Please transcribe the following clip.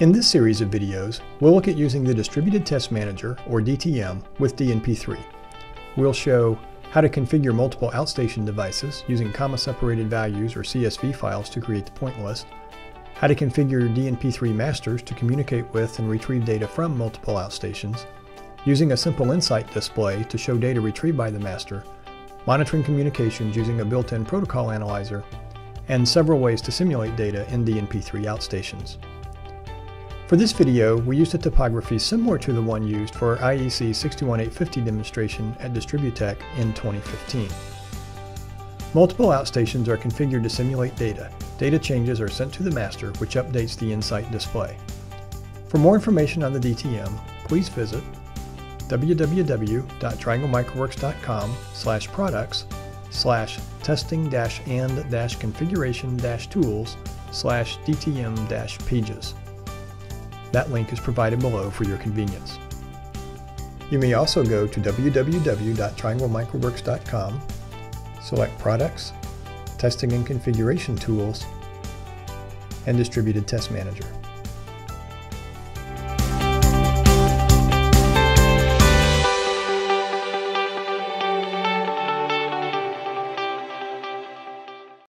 In this series of videos, we'll look at using the Distributed Test Manager, or DTM, with DNP3. We'll show how to configure multiple outstation devices using comma-separated values or CSV files to create the point list, how to configure DNP3 masters to communicate with and retrieve data from multiple outstations, using a simple insight display to show data retrieved by the master, monitoring communications using a built-in protocol analyzer, and several ways to simulate data in DNP3 outstations. For this video, we used a topography similar to the one used for our IEC 61850 demonstration at Distributech in 2015. Multiple outstations are configured to simulate data. Data changes are sent to the master, which updates the Insight display. For more information on the DTM, please visit www.trianglemicroworks.com slash products slash testing-and-configuration-tools slash DTM-pages. That link is provided below for your convenience. You may also go to www.trianglemicroworks.com, select Products, Testing and Configuration Tools, and Distributed Test Manager.